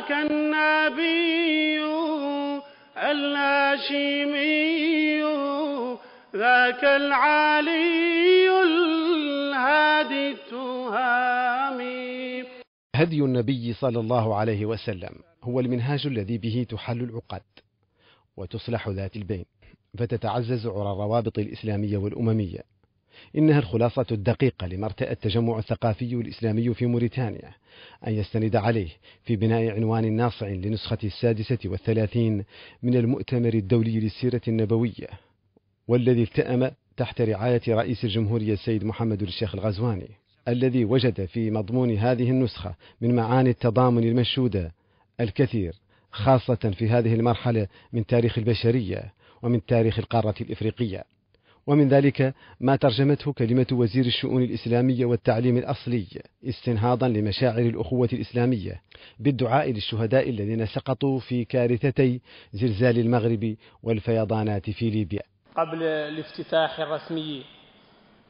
ذاك النبي الهاشمي ذاك العلي الهادي التهامي. هدي النبي صلى الله عليه وسلم هو المنهاج الذي به تحل العقد وتصلح ذات البين فتتعزز عرى الروابط الإسلامية والأممية. إنها الخلاصة الدقيقة لما ارتأى التجمع الثقافي الإسلامي في موريتانيا أن يستند عليه في بناء عنوان ناصع لنسخة السادسة والثلاثين من المؤتمر الدولي للسيرة النبوية والذي التأم تحت رعاية رئيس الجمهورية السيد محمد الشيخ الغزواني الذي وجد في مضمون هذه النسخة من معاني التضامن المنشودة الكثير خاصة في هذه المرحلة من تاريخ البشرية ومن تاريخ القارة الإفريقية. ومن ذلك ما ترجمته كلمة وزير الشؤون الإسلامية والتعليم الأصلي استنهاضا لمشاعر الأخوة الإسلامية بالدعاء للشهداء الذين سقطوا في كارثتي زلزال المغرب والفيضانات في ليبيا. قبل الافتتاح الرسمي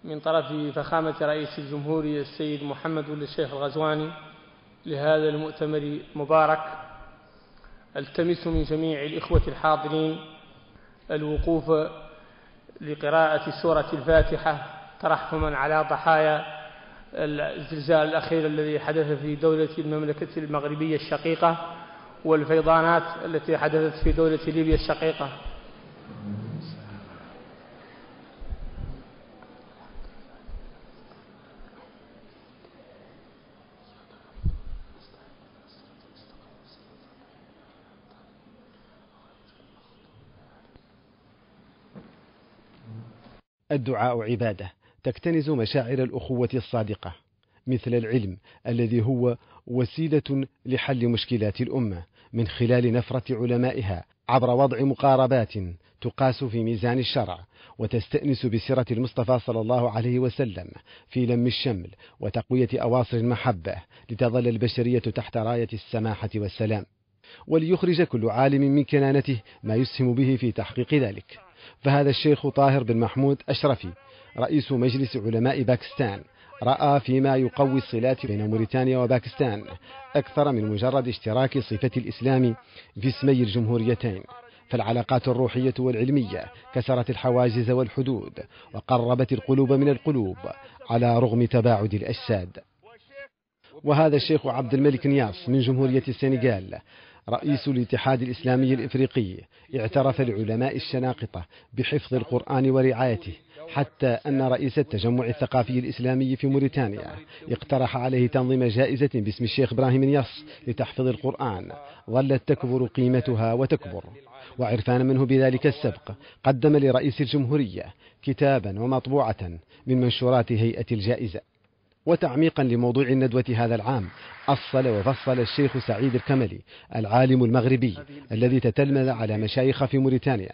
من طرف فخامة رئيس الجمهورية السيد محمد بن الشيخ الغزواني لهذا المؤتمر المبارك ألتمس من جميع الإخوة الحاضرين الوقوف لقراءة سورة الفاتحة ترحما على ضحايا الزلزال الأخير الذي حدث في دولة المملكة المغربية الشقيقة والفيضانات التي حدثت في دولة ليبيا الشقيقة. الدعاء عبادة. تكتنز مشاعر الأخوة الصادقة مثل العلم الذي هو وسيلة لحل مشكلات الأمة من خلال نفرة علمائها عبر وضع مقاربات تقاس في ميزان الشرع وتستأنس بسيرة المصطفى صلى الله عليه وسلم في لم الشمل وتقوية أواصر المحبة لتظل البشرية تحت راية السماحة والسلام. وليخرج كل عالم من كنانته ما يسهم به في تحقيق ذلك. فهذا الشيخ طاهر بن محمود أشرفي رئيس مجلس علماء باكستان. رأى فيما يقوي الصلات بين موريتانيا وباكستان أكثر من مجرد اشتراك صفة الإسلام في اسمي الجمهوريتين. فالعلاقات الروحية والعلمية كسرت الحواجز والحدود وقربت القلوب من القلوب على رغم تباعد الأجساد. وهذا الشيخ عبد الملك نياس من جمهورية السنغال رئيس الاتحاد الإسلامي الإفريقي اعترف لعلماء الشناقطة بحفظ القرآن ورعايته حتى أن رئيس التجمع الثقافي الإسلامي في موريتانيا اقترح عليه تنظيم جائزة باسم الشيخ إبراهيم نياس لتحفظ القرآن ظلت تكبر قيمتها وتكبر. وعرفانا منه بذلك السبق قدم لرئيس الجمهورية كتابا ومطبوعة من منشورات هيئة الجائزة. وتعميقا لموضوع الندوة هذا العام. أصل وفصل الشيخ سعيد الكملي العالم المغربي الذي تتلمذ على مشايخ في موريتانيا.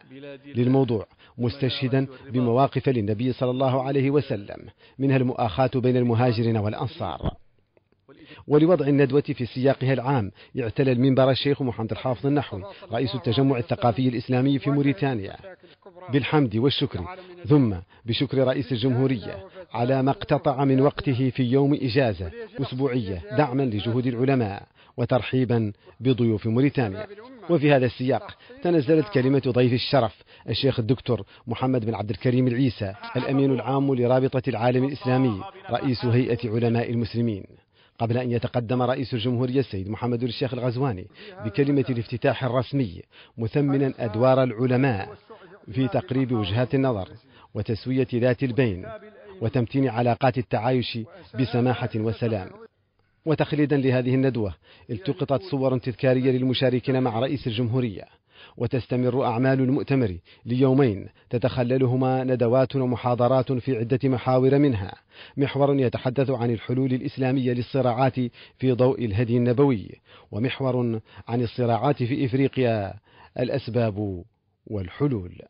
للموضوع مستشهدا بمواقف للنبي صلى الله عليه وسلم منها المؤاخاة بين المهاجرين والأنصار. ولوضع الندوة في سياقها العام. اعتلى المنبر الشيخ محمد الحافظ النحوي رئيس التجمع الثقافي الإسلامي في موريتانيا بالحمد والشكر. ثم بشكر رئيس الجمهورية على ما اقتطع من وقته في يوم إجازة أسبوعية دعما لجهود العلماء وترحيبا بضيوف موريتانيا. وفي هذا السياق تنزلت كلمة ضيف الشرف الشيخ الدكتور محمد بن عبد الكريم العيسى الأمين العام لرابطة العالم الإسلامي رئيس هيئة علماء المسلمين. قبل أن يتقدم رئيس الجمهورية السيد محمد الشيخ الغزواني بكلمة الافتتاح الرسمي مثمنا أدوار العلماء في تقريب وجهات النظر وتسوية ذات البين وتمتين علاقات التعايش بسماحة وسلام. وتخليدا لهذه الندوة التقطت صور تذكارية للمشاركين مع رئيس الجمهورية. وتستمر أعمال المؤتمر ليومين تتخللهما ندوات ومحاضرات في عدة محاور منها. محور يتحدث عن الحلول الإسلامية للصراعات في ضوء الهدي النبوي ومحور عن الصراعات في إفريقيا الأسباب والحلول.